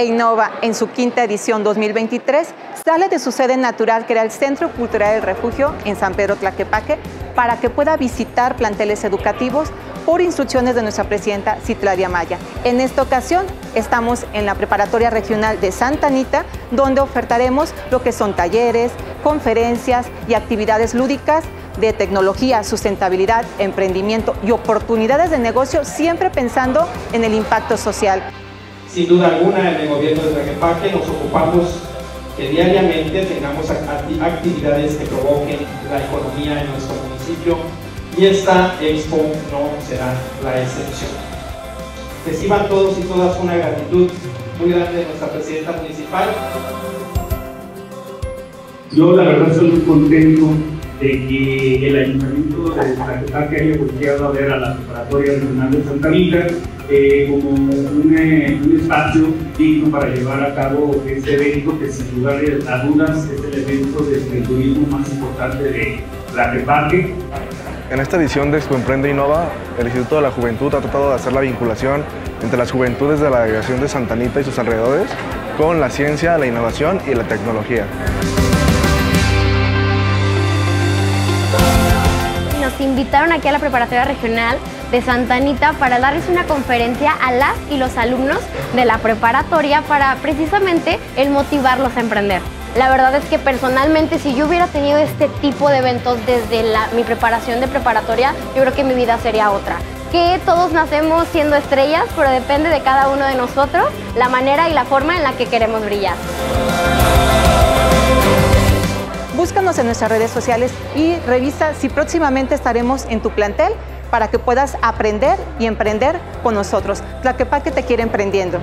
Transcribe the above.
E Innova en su quinta edición 2023 sale de su sede natural que era el Centro Cultural del Refugio en San Pedro Tlaquepaque para que pueda visitar planteles educativos por instrucciones de nuestra presidenta Citladia Maya. En esta ocasión estamos en la Preparatoria Regional de Santa Anita, donde ofertaremos lo que son talleres, conferencias y actividades lúdicas de tecnología, sustentabilidad, emprendimiento y oportunidades de negocio, siempre pensando en el impacto social. Sin duda alguna, en el gobierno de Tlaquepaque nos ocupamos que diariamente tengamos actividades que provoquen la economía en nuestro municipio y esta expo no será la excepción. Reciban todos y todas una gratitud muy grande de nuestra presidenta municipal. Yo la verdad estoy muy contento de que el ayuntamiento de Tlaquepaque haya volteado a ver a la preparatoria regional de Santa Rita eh, como un, eh, un, espacio digno para llevar a cabo este evento que sin lugar a dudas es el evento de, turismo más importante de Tlaquepaque. En esta edición de Expo Emprende Innova, el Instituto de la Juventud ha tratado de hacer la vinculación entre las juventudes de la delegación de Santa Anita y sus alrededores con la ciencia, la innovación y la tecnología. Nos invitaron aquí a la preparatoria regional de Santa Anita para darles una conferencia a las y los alumnos de la preparatoria para precisamente el motivarlos a emprender. La verdad es que personalmente si yo hubiera tenido este tipo de eventos desde mi preparación de preparatoria, yo creo que mi vida sería otra. Que todos nacemos siendo estrellas, pero depende de cada uno de nosotros la manera y la forma en la que queremos brillar. En nuestras redes sociales y revisa si próximamente estaremos en tu plantel para que puedas aprender y emprender con nosotros. Tlaquepaque te quiere emprendiendo.